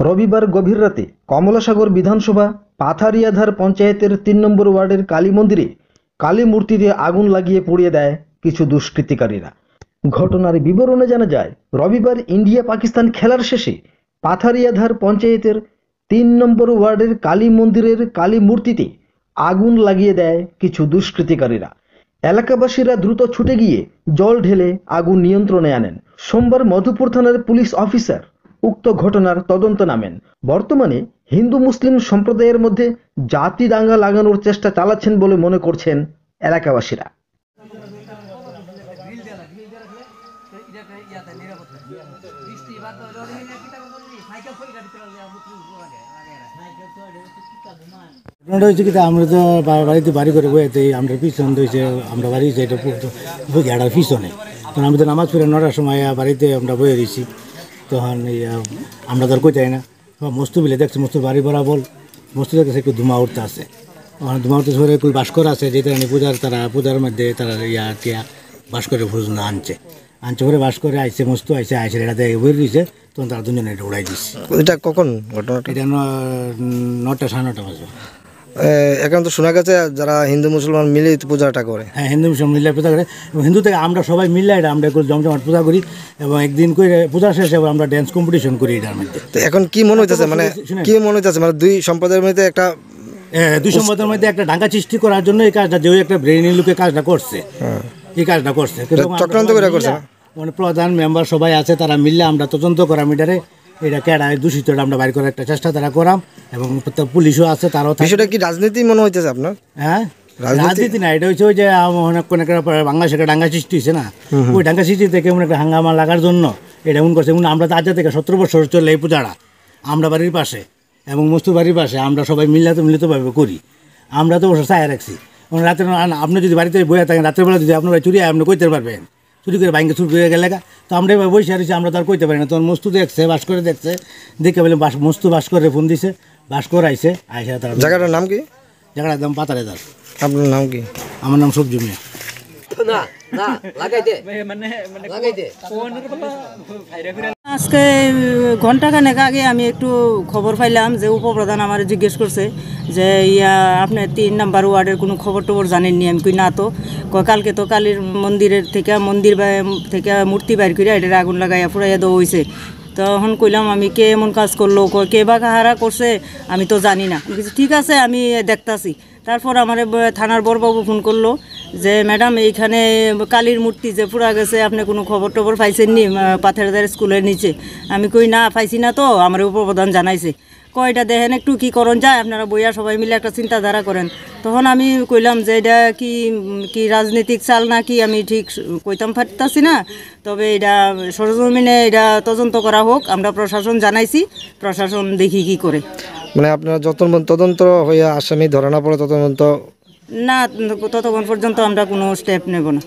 রবিবার গভীর রাতে কমলাসাগর বিধানসভা পাথারিয়াধার পঞ্চায়েতের তিন নম্বর ওয়ার্ডের কালী মন্দিরে কালী মূর্তিতে আগুন লাগিয়ে পুড়িয়ে দেয় কিছু দুষ্কৃতিকারীরা। ঘটনার বিবরণে জানা যায়, রবিবার ইন্ডিয়া পাকিস্তান খেলার শেষে পাথারিয়াধার পঞ্চায়েতের তিন নম্বর ওয়ার্ডের কালী মন্দিরের কালী মূর্তিতে আগুন লাগিয়ে দেয় কিছু দুষ্কৃতিকারীরা। এলাকাবাসীরা দ্রুত ছুটে গিয়ে জল ঢেলে আগুন নিয়ন্ত্রণে আনেন। সোমবার মধুপুর থানার পুলিশ অফিসার উক্ত ঘটনার তদন্ত নামেন। বর্তমানে হিন্দু মুসলিম সম্প্রদায়ের মধ্যে জাতি দাঙ্গা লাগানোর চেষ্টা চালাচ্ছেন বলে মনে করছেন এলাকাবাসীরা। আমরা তো বাড়িতে বাড়ি করে বইতে আমরা পিছন রয়েছে আমরা বাড়ি এটা পিছনে। তখন আমি তো নামাজ পড়ে নটার সময় বাড়িতে আমরা বয়ে রয়েছি তখন আমরা তো আর কই যাই না। তখন মস্তু বিলে দেখছি মস্তু বাড়ি ভরা বল মস্তু দেখতেছে একটু ধুমা উঠতে আছে ধুমা উঠতে ধরে একটু বাস্কর আছে যেটা আমি পূজার তারা পূজার মধ্যে তারা ইয়া টিয়া বাস্করে ভোজন আনছে। আনছে করে আইসে মস্তু আইসে আইসে এটা বই রয়েছে তখন তারা দুজনে এটা উড়াই দিচ্ছে এটা কখন ঘটনাটা? এটা ন- নটা সাড়ে নটা বাজে এখন তো শোনা গেছে যারা হিন্দু মুসলমান মিলে পূজাটা করে। হ্যাঁ হিন্দু মুসলিম মিলে পূজা করে। হিন্দু থেকে আমরা সবাই মিলে এটা আমরা একটু জমজমাট পূজা করি এবং একদিন করে পূজা শেষে আমরা ড্যান্স কম্পিটিশন করি এটার মধ্যে। তো এখন কি মনে হইতেছে মানে কি মনে হইতেছে মানে দুই সম্প্রদায়ের মধ্যে একটা দুই সম্প্রদায়ের মধ্যে একটা ডাঙ্গা সৃষ্টি করার জন্য এই কাজটা যে একটা ব্রেইনি লোকে কাজটা করছে। এই কাজটা করছে। চক্রান্ত করে করছে মানে প্রধান মেম্বার সবাই আছে তারা মিললে আমরা তদন্ত করাম এটারে। এটা কেডা দূষিত আমরা বাইর করার একটা চেষ্টা তারা করাম এবং পুলিশও আছে তারাও। বিষয়টা কি রাজনীতি মনে হইতেছে আপনার? হ্যাঁ? রাজনীতি- না এটা হচ্ছে ওই যে অনেক কোন একটা বাংলাদেশে একটা ডাঙ্গা সৃষ্টি হয়েছে না? ওই ডাঙ্গা সৃষ্টি থেকে মনে একটা হাঙ্গামা লাগার জন্য এটা এমন করছে আমরা তো আজ থেকে সতেরো বছর চলে এই পূজাটা আমরা বাড়ির পাশে এবং মস্তু বাড়ির পাশে আমরা সবাই মিলিত মিলিতভাবে করি। আমরা তো বসে চায় রাখছি। রাতের আপনি যদি বাড়িতে বসে থাকেন রাতের বেলা যদি আপনার চুরি আপনি কইতে পারবেন। চুরি করে বাইকে চুরি করে গেলে তো আমরা এবার বসে আছি আমরা তো আর কইতে পারি না। তখন মস্তু দেখছে বাস করে দেখছে। দেখে বলে বাস মস্তু বাস করে ফোন দিছে বাস করে আইসে আইসে তার জায়গাটার নাম কি? জায়গাটা একদম পাতারে দাস আপনার নাম কি? আমার নাম সবজি মিয়া। আজকে ঘণ্টা খানেক আগে আমি একটু খবর পাইলাম যে উপপ্রধান আমার জিজ্ঞেস করছে যে, ইয়া, আপনি তিন নাম্বার ওয়ার্ডের কোনো খবর টবর জানেননি? আমি কই, না তো। কালকে তো কালীর মন্দিরের থেকে, মন্দির থেকে মূর্তি বাইর করে এটার আগুন লাগাইয়া ফুরাইয়া দেওয়া হয়েছে তখন কইলাম, আমি কে এমন কাজ করল? কে বা কাহারা করছে, আমি তো জানি না। ঠিক আছে, আমি দেখতাছি। তারপর আমার থানার বড়বাবু ফোন করল। যে, ম্যাডাম, এইখানে কালীর মূর্তি যে পুরা গেছে, আপনি কোনো খবর টবর পাইছেননি পাথরদার স্কুলের নিচে? আমি কই, না, পাইছি না তো। আমার উপপ্রধান জানাইছে। কয়টা দেখেন একটু কি করণ যায়, আপনারা বইয়া সবাই মিলে একটা চিন্তাধারা করেন। তখন আমি কইলাম যে, এটা কি কি রাজনৈতিক চাল না কি আমি ঠিক কইতাম পারতাছি না। তবে এটা সরজমিনে এটা তদন্ত করা হোক, আমরা প্রশাসন জানাইছি, প্রশাসন দেখি কি করে। মানে আপনারা যত তদন্ত হয়ে আসামি ধরে না পড়ে পর্যন্ত না ততক্ষণ পর্যন্ত আমরা কোনো স্টেপ নেব না।